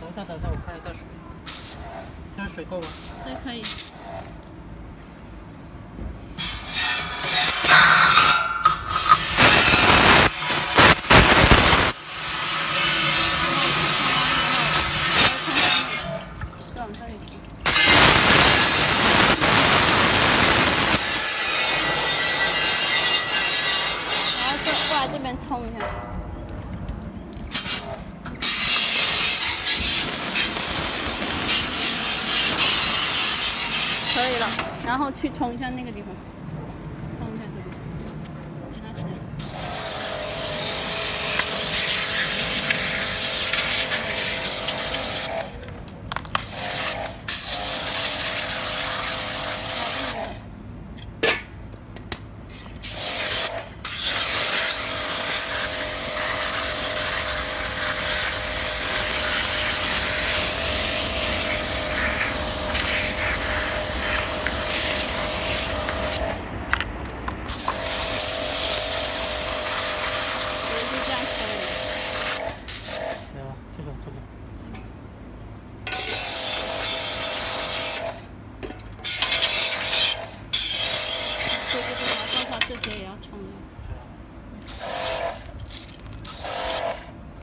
等一下等一下我看一下水。这水够吗？对可以。然后去冲一下那个地方。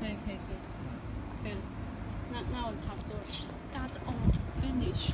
可以，可以，可以，可以。那那我差不多了，that's all finish。